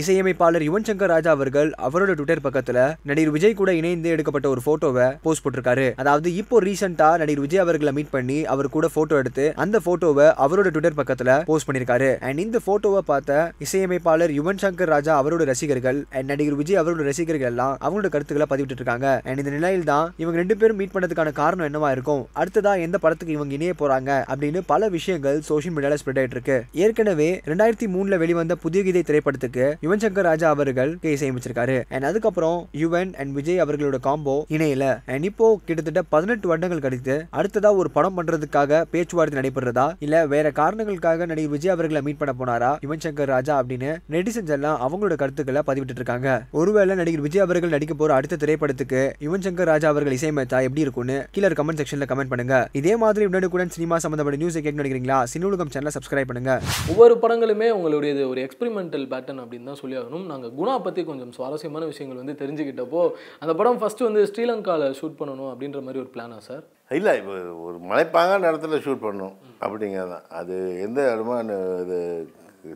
இசையமைப்பாளர் யுவன் சங்கர் ராஜா அவர்கள் அவரோட ட்விட்டர் பக்கத்துல நடிகர் விஜய் கூட இணைந்து எடுக்கப்பட்ட ஒரு போட்டோவை போஸ்ட் போட்டிருக்காரு. அதாவது இப்போ ரீசெண்டா நடிகர் விஜய் அவர்களை மீட் பண்ணி அவர் கூட போட்டோ எடுத்து அந்த போட்டோவை அவரோட ட்விட்டர் பக்கத்துல போஸ்ட் பண்ணிருக்காரு. அண்ட் இந்த போட்டோவை பார்த்த இசையமைப்பாளர் யுவன் சங்கர் ராஜா அவரோட ரசிகர்கள் அண்ட் நடிகர் விஜய் அவரோட ரசிகர்கள் எல்லாம் அவங்களோட கருத்துக்களை பதிவிட்டு இருக்காங்க. அண்ட் இந்த நிலையில் தான் இவங்க ரெண்டு பேரும் மீட் பண்ணதுக்கான காரணம் என்னவா இருக்கும்? அடுத்ததா எந்த படத்துக்கு இவங்க இணைய போறாங்க? அப்படின்னு பல விஷயங்கள் சோஷியல் மீடியால ஸ்ப்ரெட் ஆயிட்டு இருக்கு. ஏற்கனவே ரெண்டாயிரத்தி மூணுல வெளிவந்த புதிய கீதை திரைப்படத்துக்கு யுவன் சங்கர் ராஜா அவர்கள் இசையமைச்சிருக்காரு அண்ட் அதுக்கப்புறம் யுவன் அண்ட் விஜய் அவர்களோட காம்போ இணையில. அண்ட் இப்போ கிட்டத்தட்ட பதினெட்டு வருடங்கள் கழித்து அடுத்ததா ஒரு படம் பண்றதுக்காக பேச்சுவார்த்தை நடைபெறதா இல்ல வேற காரணங்களுக்காக நடிகர் விஜய் அவர்களை மீட் பண்ண போனாரா? யுவன் சங்கர் ராஜா அப்படின்னு நெட்டிசன்ஸ் எல்லாம் அவங்களோட கருத்துக்களை பதிவிட்டு இருக்காங்க ஒருவேளை நடிகர் விஜய் அவர்கள் நடிக்க போற அடுத்த திரைப்படத்துக்கு யுவன் சங்கர் ராஜா அவர்கள் இசையமைத்தா எப்படி இருக்கும்னு கீழே கமெண்ட் செக்ஷன்ல கமெண்ட் பண்ணுங்க. இதே மாதிரி உடனுக்குடன் சினிமா சம்பந்தப்பட்ட நியூஸ் கேட்க நினைக்கிறீங்களா? சினிமுகம் சேனலை சப்ஸ்கிரைப் பண்ணுங்க. ஒவ்வொரு படங்களுமே உங்களுடைய ஒரு எக்ஸ்பெரிமெண்டல் பேட்டர்ன் அப்படின்னு தான் சொல்லி ஆகணும் நாங்கள் குணா பற்றி கொஞ்சம் சுவாரஸ்யமான விஷயங்கள் வந்து தெரிஞ்சுக்கிட்டப்போ அந்த படம் ஃபஸ்ட்டு வந்து ஸ்ரீலங்காவில் ஷூட் பண்ணணும் அப்படின்ற மாதிரி ஒரு பிளானா சார் இல்லை இப்போ ஒரு மலைப்பாங்கான இடத்துல ஷூட் பண்ணணும் அப்படிங்கிறது தான் அது எந்த இடமா இது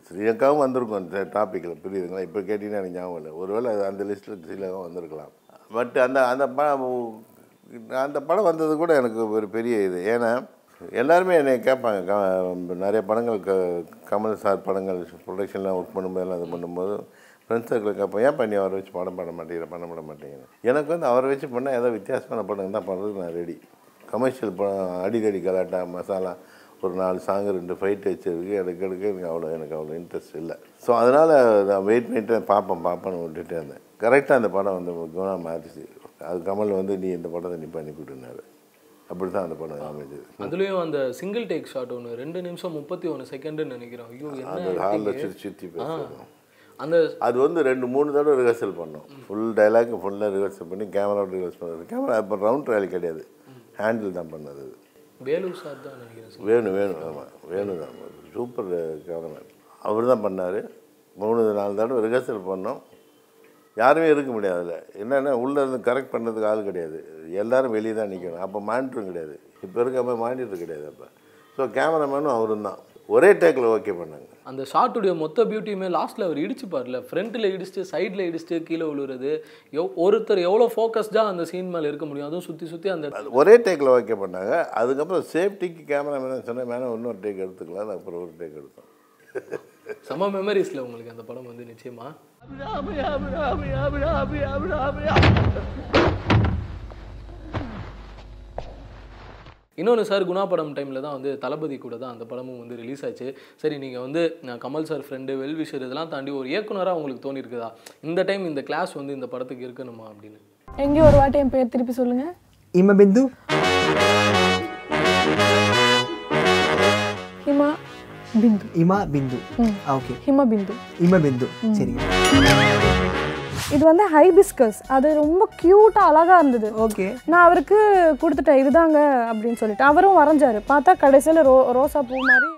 ஸ்ரீலங்காவும் வந்திருக்கும் அந்த டாப்பிக்கில் புரியுதுங்களா? இப்போ கேட்டிங்கன்னா எனக்கு ஞாபகம் இல்லை. ஒருவேளை அந்த லிஸ்ட்டில் ஸ்ரீலங்காவும் வந்திருக்கலாம். பட் அந்த அந்த படம் அந்த படம் வந்தது கூட எனக்கு ஒரு பெரிய இது. ஏன்னா எல்லாருமே என்னை கேட்பாங்க. க நிறைய படங்கள் க கமல் சார் படங்கள் ப்ரொடக்ஷன்லாம் ஒர்க் பண்ணும்போதெல்லாம் இது பண்ணும்போது ஃப்ரெண்ட்ஸ் சர்க்கிள் கேட்பேன் ஏன் பண்ணி அவரை வச்சு படம் பண்ண மாட்டேங்கிற பண்ண பண்ண மாட்டேங்கிறேன் எனக்கு வந்து அவரை வச்சு பண்ணால் ஏதோ வித்தியாசமான படம் தான் பண்ணுறதுக்கு நான் ரெடி கமர்ஷியல் படம் அடிதடி கலாட்டா மசாலா ஒரு நாலு சாங்கு ரெண்டு ஃபைட் வச்சிருக்கு. எனக்கு எடுக்க எனக்கு அவ்வளோ எனக்கு அவ்வளோ இன்ட்ரெஸ்ட் இல்லை. ஸோ அதனால் நான் வெயிட் பண்ணிட்டு பார்ப்பேன் பார்ப்பேன்னு விட்டுட்டே இருந்தேன். கரெக்டாக அந்த படம் வந்து குணா மாறிச்சு அது கமல் வந்து நீ இந்த படத்தை நீ பண்ணி கொடுனாரு அப்படி தான் அந்த படம் அமைஞ்சது. அதுலேயும் அந்த சிங்கிள் டேக் ஷாட் ஒன்று ரெண்டு நிமிஷம் முப்பத்தி ஒன்று செகண்டுன்னு நினைக்கிறோம். ஐயோ அந்த ஹாலில். சுற்றி சுற்றி. பேசுகிறோம் அந்த அது வந்து ரெண்டு மூணு தடவை ரிஹர்சல் பண்ணோம். ஃபுல் டைலாக் ஃபுல்லாக ரிஹர்சல் பண்ணி கேமராவோட ரிஹர்ஸ் பண்ணது. கேமரா இப்போ ரவுண்ட் ட்ரையல் கிடையாது. ஹேண்டில் தான் பண்ணது வேலு சார் தான் நினைக்கிறேன். வேணும் வேணும் ஆமாம் வேணும் தான். சூப்பர் கேமராமேன் அவர் தான் பண்ணார். மூணு நாலு தடவை ரிஹர்சல் பண்ணோம். யாருமே இருக்க முடியாது அதில். என்னென்னா உள்ளே இருந்து கரெக்ட் பண்ணுறதுக்கு ஆள் கிடையாது. எல்லாரும் வெளியே தான் நிற்கணும் அப்போ மானிட்டரும் கிடையாது. இப்போ இருக்க மாதிரி மானிட்டர் கிடையாது அப்போ. ஸோ கேமராமேனும் அவரும் தான். ஒரே டேக்கில் ஓகே பண்ணாங்க. அந்த ஷாட்டுடைய மொத்த பியூட்டியுமே லாஸ்ட்டில் அவர் இடிச்சுப்பார்ல ஃப்ரண்ட்டில் இடிச்சுட்டு சைடில் இடிச்சுட்டு கீழே விழுறது எவ் ஒருத்தர் எவ்வளோ ஃபோக்கஸ்டாக அந்த சீன் மேலே இருக்க முடியும்? அதுவும் சுற்றி சுற்றி அந்த ஒரே டேக்கில் ஓகே பண்ணாங்க. அதுக்கப்புறம் சேஃப்டிக்கு கேமராமேன் சொன்ன மேலே இன்னொரு டேக் எடுத்துக்கலாம். அப்புறம் ஒரு டேக் எடுத்தோம். செம மெமரிஸில் உங்களுக்கு அந்த படம் வந்து நிச்சயமா. இன்னொன்று சார் குணா படம் டைமில் தான் வந்து தளபதி கூட தான் அந்த படமும் வந்து ரிலீஸ் ஆச்சு. சரி நீங்கள் வந்து நான் கமல் சார் ஃப்ரெண்டு வெல்விஷர் இதெல்லாம் தாண்டி ஒரு இயக்குனராக உங்களுக்கு தோணியிருக்குதா இந்த டைம் இந்த கிளாஸ் வந்து இந்த படத்துக்கு இருக்கணுமா அப்படின்னு. எங்கேயும் ஒரு வாட்டி என் பேர் திருப்பி சொல்லுங்க. இம பிந்து இமா பிந்து. ஓகே ஹிமா பிந்து இம பிந்து சரிங்க இது வந்து ஹைபிஸ்கஸ் அது ரொம்ப க்யூட்டாக அழகா இருந்தது ஓகே நான் அவருக்கு கொடுத்துட்டேன் இதுதாங்க அப்படின்னு சொல்லிட்டு அவரும் வரைஞ்சாரு பார்த்தா கடைசியில் ரோ ரோசா பூ மாதிரி